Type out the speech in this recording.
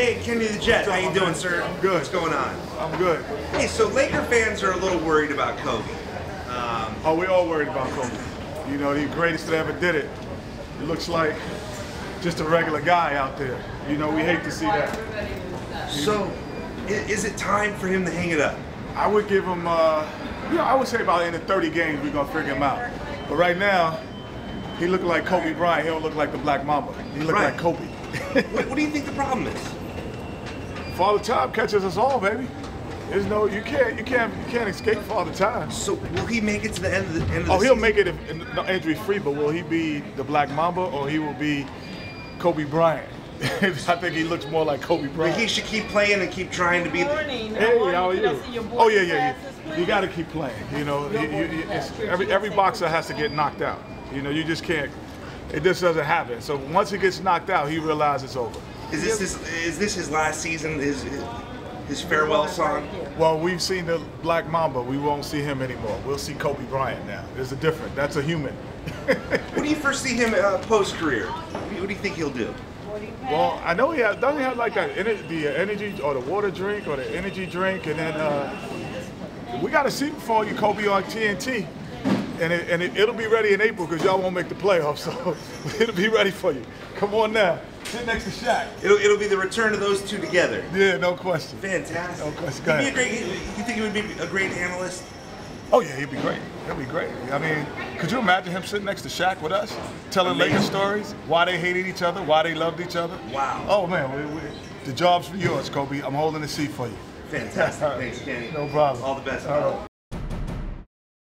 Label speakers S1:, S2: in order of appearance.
S1: Hey, Kenny the Jet, how you doing, sir?
S2: I'm good.
S1: What's going on?
S2: I'm good.
S1: Hey, so Laker fans are a little worried about Kobe. Um,
S2: Oh, we all worried about Kobe. You know, the greatest that ever did it. It looks like just a regular guy out there. You know, we hate to see that.
S1: so, is it time for him to hang it up?
S2: I would give him, uh, you know, I would say about in the 30 games we're gonna figure him out. But right now, he look like Kobe Bryant. He don't look like the Black Mamba. He look
S1: Right.
S2: like Kobe.
S1: What, what do you think the problem is?
S2: Father Time catches us all, baby. There's no, you can't, you can't, you can't escape Father Time.
S1: So, will he make it to the end of the end of the
S2: Oh, he'll
S1: season?
S2: make it if no, injury free, but will he be the Black Mamba or he will be Kobe Bryant? I think he looks more like Kobe
S1: But
S2: Bryant.
S1: he should keep playing and keep trying to be. The,
S3: Morning.
S2: Hey,
S3: morning.
S2: how are you? Oh yeah, yeah, yeah. You got to keep playing. You know, you, you, you- it's, every every boxer has to get knocked out. You know, you just can't. It just doesn't happen. So once he gets knocked out, he realizes it's over.
S1: Is this his, is this his last season? His his farewell song?
S2: Well, we've seen the Black Mamba. We won't see him anymore. We'll see Kobe Bryant now. There's a difference. That's a human.
S1: What do you first see him uh, post career? What, do you- what do you think he'll do?
S2: Well, I know he has, doesn't he have like that the energy or the water drink or the energy drink, and then uh, we got to see before you Kobe on TNT, and it, and it, it'll be ready in April because y'all won't make the playoffs, so it'll be ready for you. Come on now, sit next to Shaq.
S1: It'll, it'll be the return of those two together.
S2: Yeah, no question.
S1: Fantastic.
S2: No question. Go
S1: He'd be a
S2: ahead.
S1: great. You think he would be a great analyst?
S2: Oh yeah, he'd be great. He'll be great. I mean, could you imagine him sitting next to Shaq with us, telling
S1: Amazing.
S2: Lakers stories, why they hated each other, why they loved each other?
S1: Wow.
S2: Oh man, we, we, the job's for yours, Kobe. I'm holding the seat for you.
S1: Fantastic. Thanks, Kenny.
S2: No problem.
S1: All the best.
S2: All right.